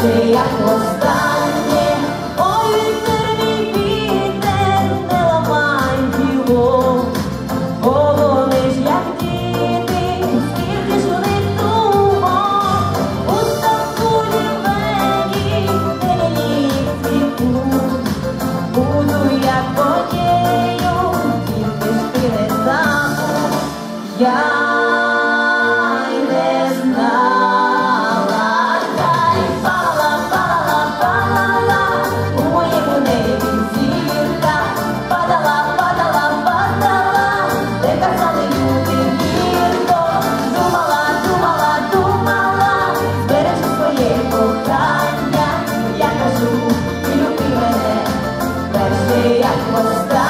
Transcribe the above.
Ти як востаннє, ой, вітерний вітер, не ламай його, бо як діти, скільки у ставку лівені, де мені буду я твоєю, тільки ж ти не сам. Я перше як